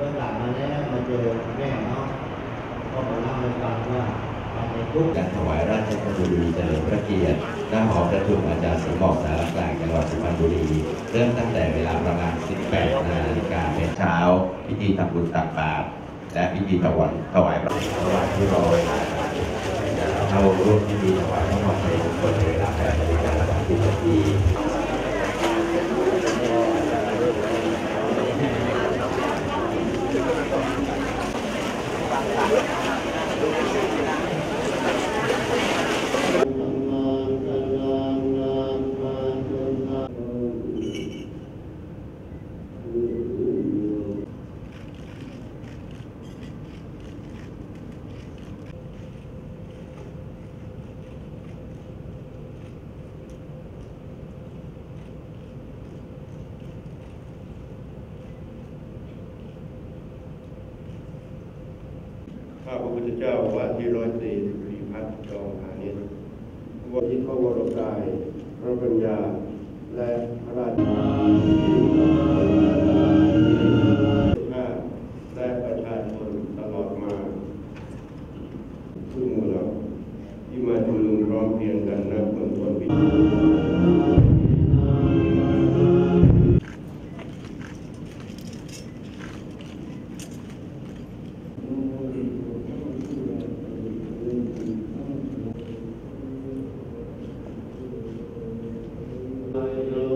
ก็กลับมาแล้วมาเจอแม่เนาะก็มาเล่าให้ฟังว่าตอนในทุกการถวายราชกุฎีเฉลิมพระเกียรติหน้าหอประชุมอาจารย์สมบอกสารกลางจังหวัดสุพรรณบุรี เริ่มตั้งแต่เวลาประมาณ 18 นาฬิกาเป็นเช้า พิธีทำบุญตักบาตรและพิธีถวายถวายพระถวายที่รอยเข้าร่วมพิธีถวายพระพรในวันเวลา8นาฬิกา30นาที ข้าพระพุทธเจ้าว่าที่ร้อยสี่สิบสี่พัฒนจองหานิสวันที่พระวรกาย พระปัญญา และพระราชาข้และประชาชนตลอดมาทุกหมู่เหล่าที่มาชุมนุมพร้อมเพรียงกันณเมืองต้น Thy